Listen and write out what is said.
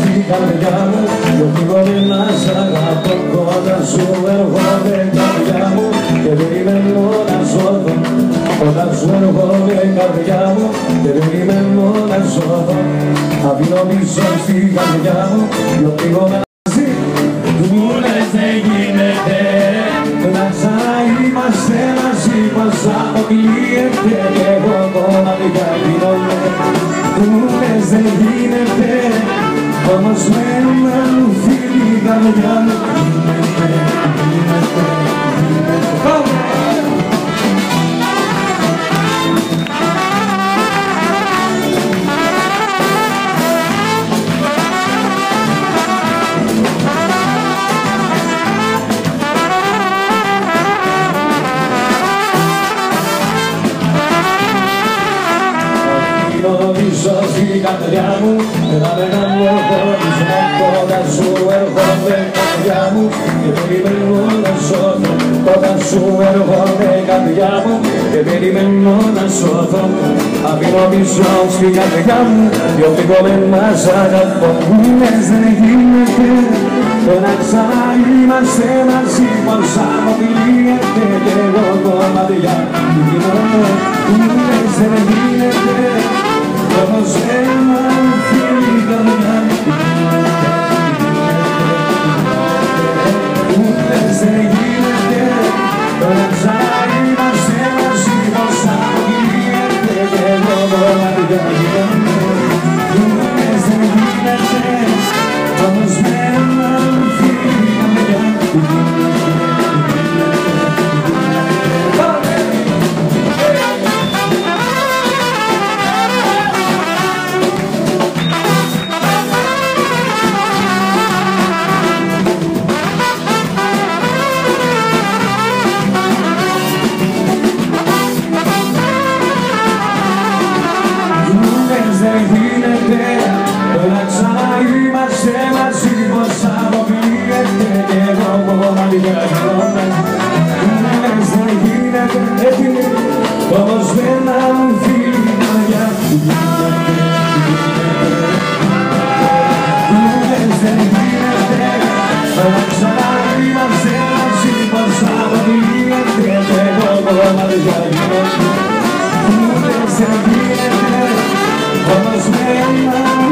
στην καρδιά μου Πιο γρήγορη να σ' αγαπώ Κοντά σου έρχομαι καρδιά μου Και περιμένω να σώθω. Κοντά σου έρχομαι καρδιά μου Και περιμένω να σώθω. Αφήνω πίσω στην καρδιά μου Πιο γρήγορα μου λες δεν γίνεται Να ξαναείμαστε μαζί πως αποκλείεται Μου λες δεν γίνεται Όμως με ένα μου φίλη η καρδιά μου Γίνεται, καρδιά μου Ένα μεγάλο χωρισμό κοντά σου έρχομαι καρδιά μου Και περιμένω να σώθω Κοντά σου έρχομαι καρδιά μου Και περιμένω να σώθω Αφήνω πίσω στην καρδιά μου Δυο φύγομαι να σ' αγαπώ Λες δεν γίνεται Το να ξαναείμαστε μαζί Πως αποκλείεται Και εγώ κομμάτια Γίνομαι Vamos ver, vamos